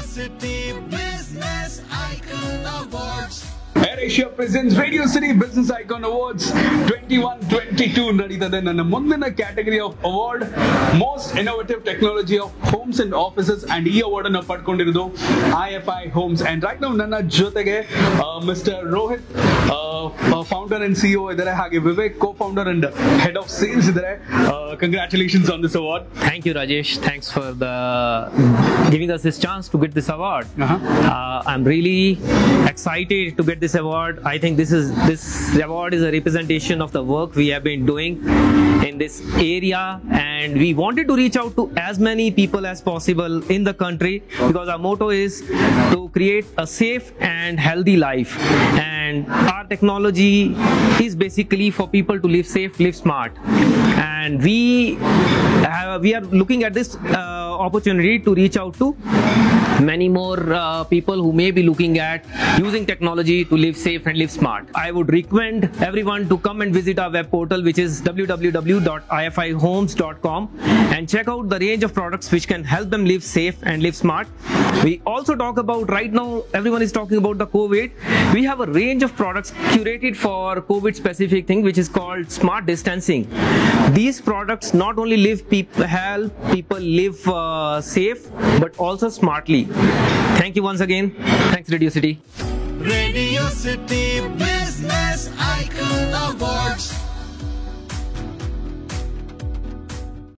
City Business. Asia presence radio city business icon awards twenty one twenty two ನಡೀತದೆ ನನ್ನ ಮುಂದಿನ category of award most innovative technology of homes and offices and ಈ award ಅನ್ನು ಪಡ್ಕೊಂಡಿರೋದು I F I homes and right ನಾವು ನನ್ನ ಜೊತೆಗೆ mister Rohit founder and CEO ಇದ್ದಾರೆ ಹಾಗೆ ವಿವೇಕ್ ಕೋ founder and head of sales ಇದ್ದಾರೆ congratulations on this award Thank you, Rajesh. Thanks for the giving us this chance to get this award. Uh-huh. Uh, I'm really excited to get this award. I think this is this award is a representation of the work we have been doing in this area, and we wanted to reach out to as many people as possible in the country because our motto is to create a safe and healthy life. And our technology is basically for people to live safe, live smart, and we have, we are looking at this uh, opportunity to reach out to many more uh, people who may be looking at using technology to live safe and live smart. I would recommend everyone to come and visit our web portal, which is www.ifihomes.com, and check out the range of products which can help them live safe and live smart. We also talk about right now, everyone is talking about the COVID. We have a range of products curated for COVID specific thing, which is called smart distancing. These products not only live people help people live uh, safe, but also smartly. Thank you once again. Thanks, Radio City. Radio City Business Icon Awards.